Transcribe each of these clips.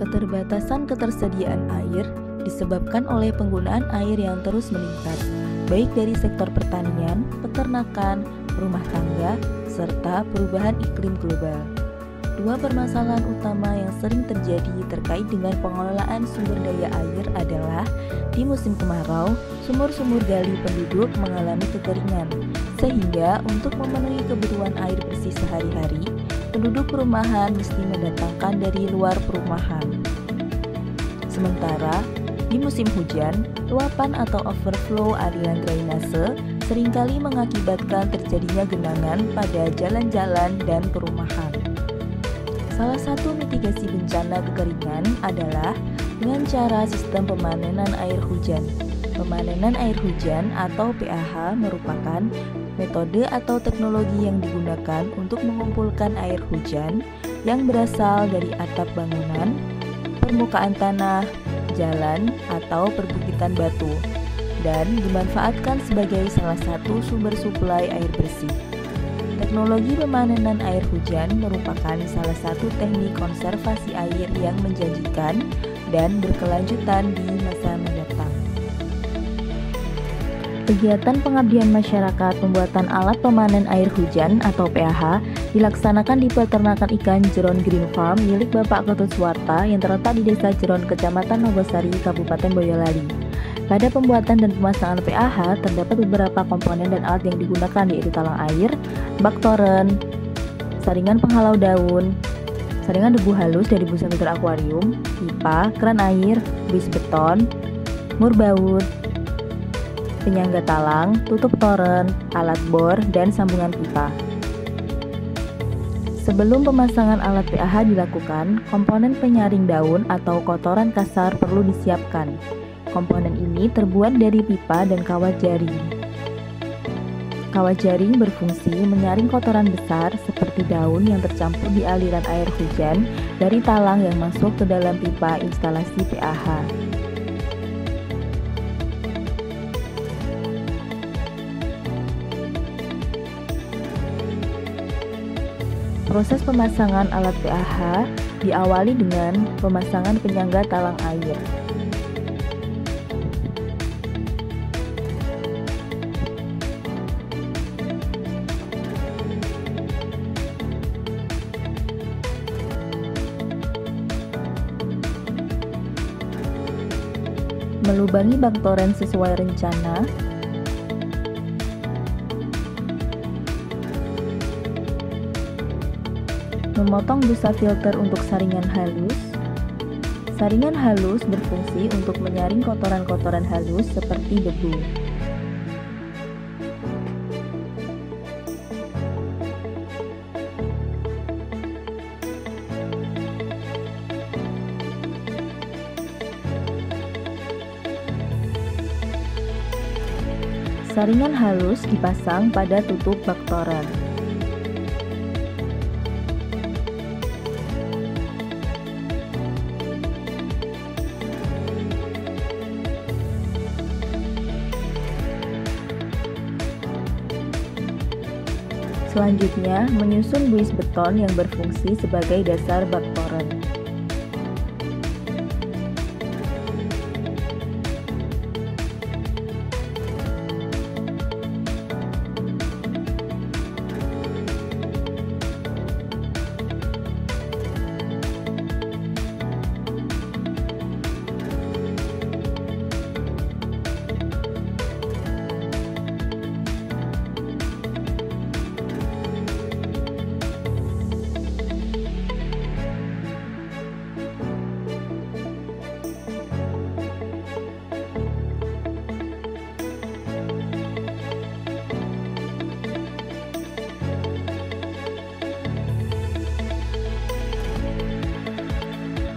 Keterbatasan ketersediaan air disebabkan oleh penggunaan air yang terus meningkat, baik dari sektor pertanian, peternakan, rumah tangga, serta perubahan iklim global. Dua permasalahan utama yang sering terjadi terkait dengan pengelolaan sumber daya air adalah di musim kemarau, sumur-sumur gali penduduk mengalami kekeringan, sehingga untuk memenuhi kebutuhan air bersih sehari-hari, penduduk perumahan mesti mendatangkan dari luar perumahan. Sementara di musim hujan, luapan atau overflow aliran drainase sering kali mengakibatkan terjadinya genangan pada jalan-jalan dan perumahan. Salah satu mitigasi bencana kekeringan adalah dengan cara sistem pemanenan air hujan. Pemanenan air hujan atau PAH merupakan metode atau teknologi yang digunakan untuk mengumpulkan air hujan yang berasal dari atap bangunan, permukaan tanah, jalan, atau perbukitan batu, dan dimanfaatkan sebagai salah satu sumber suplai air bersih. Teknologi pemanenan air hujan merupakan salah satu teknik konservasi air yang menjanjikan dan berkelanjutan di masa mendatang. Kegiatan pengabdian masyarakat pembuatan alat pemanen air hujan atau PAH dilaksanakan di peternakan ikan Jeron Green Farm milik Bapak Ketut Suwarta yang terletak di Desa Jeron, Kecamatan Nogosari, Kabupaten Boyolali. Pada pembuatan dan pemasangan PAH, terdapat beberapa komponen dan alat yang digunakan yaitu talang air, bak toren, saringan penghalau daun, saringan debu halus dari busa filter akuarium, pipa, keran air, bis beton, mur baut, penyangga talang, tutup toren, alat bor, dan sambungan pipa. Sebelum pemasangan alat PAH dilakukan, komponen penyaring daun atau kotoran kasar perlu disiapkan. Komponen ini terbuat dari pipa dan kawat jaring. Kawat jaring berfungsi menyaring kotoran besar seperti daun yang tercampur di aliran air hujan dari talang yang masuk ke dalam pipa instalasi PAH. Proses pemasangan alat PAH diawali dengan pemasangan penyangga talang air. melubangi bak toren sesuai rencana, memotong busa filter untuk saringan halus. Saringan halus berfungsi untuk menyaring kotoran-kotoran halus seperti debu. Saringan halus dipasang pada tutup bak Selanjutnya, menyusun buis beton yang berfungsi sebagai dasar bak toren.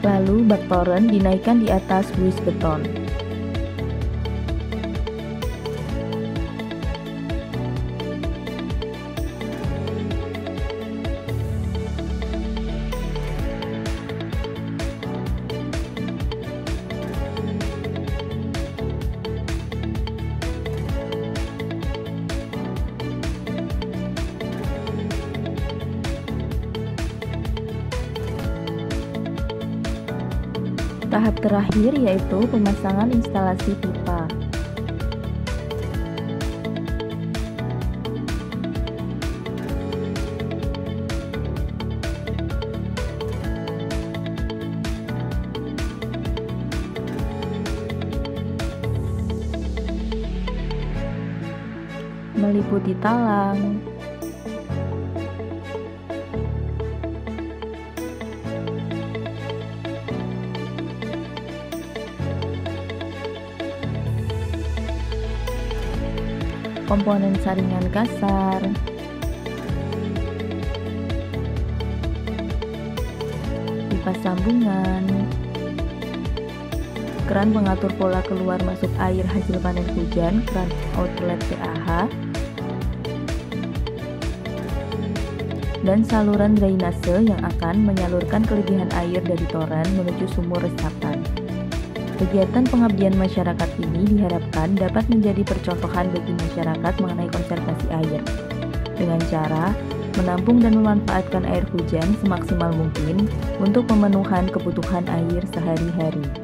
Lalu bak toren dinaikkan di atas buis beton. Tahap terakhir yaitu pemasangan instalasi pipa. meliputi talang, komponen saringan kasar, pipa sambungan, keran pengatur pola keluar masuk air hasil panen hujan, keran outlet PAH, dan saluran drainase yang akan menyalurkan kelebihan air dari toren menuju sumur resapan. Kegiatan pengabdian masyarakat ini diharapkan dapat menjadi percontohan bagi masyarakat mengenai konservasi air, dengan cara menampung dan memanfaatkan air hujan semaksimal mungkin untuk pemenuhan kebutuhan air sehari-hari.